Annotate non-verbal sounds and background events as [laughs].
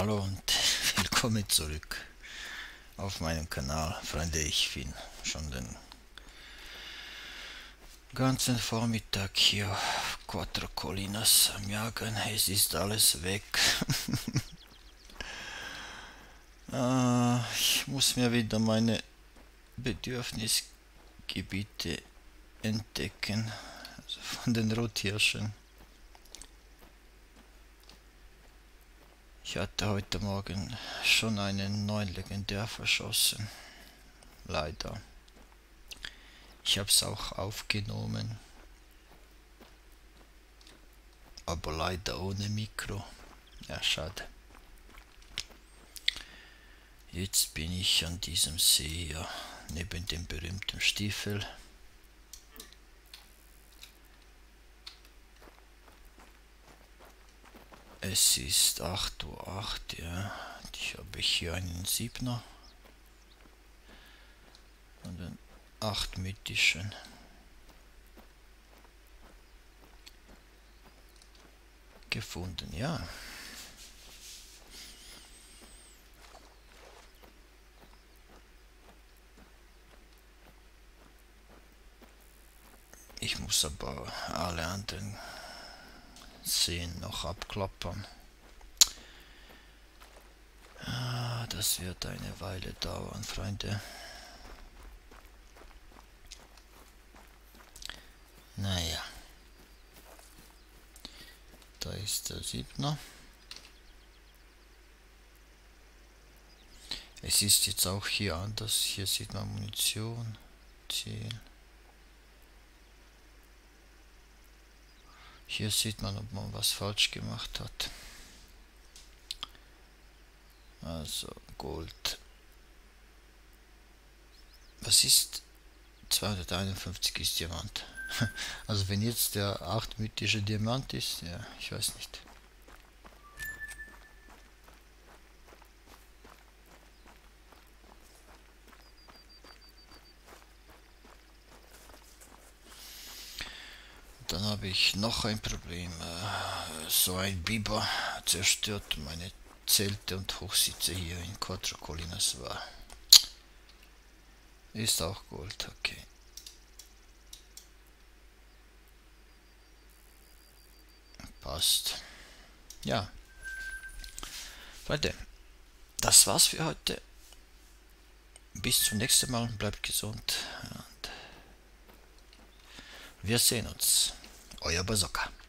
Hallo und [laughs] willkommen zurück auf meinem Kanal. Freunde, ich bin schon den ganzen Vormittag hier Quattro Colinas am Jagen. Es ist alles weg. [laughs] Ah, ich muss mir wieder meine Bedürfnisgebiete entdecken. Also von den Rothirschen. Ich hatte heute Morgen schon einen neuen Legendär verschossen. Leider. Ich habe es auch aufgenommen. Aber leider ohne Mikro. Ja, schade. Jetzt bin ich an diesem See hier, neben dem berühmten Stiefel. Es ist 8.08 Uhr, 8, ja. Ich habe hier einen Siebner und einen 8 mythischen. gefunden, ja. Ich muss aber alle anderen 10 noch abklappern. Ah, das wird eine Weile dauern, Freunde. Naja. Da ist der Siebner. Es ist jetzt auch hier anders. Hier sieht man Munition. 10. Hier sieht man, ob man was falsch gemacht hat. Also Gold. Was ist 251 ist Diamant. [laughs] Also wenn jetzt der 8 mythische Diamant ist, ja, ich weiß nicht. Dann habe ich noch ein Problem. Äh, so ein Biber zerstört meine Zelte und Hochsitze hier in Quattro Colinas war. Ist auch Gold, okay. Passt. Ja. Leute, das war's für heute. Bis zum nächsten Mal. Bleibt gesund. Und wir sehen uns. Ojo Bezoka.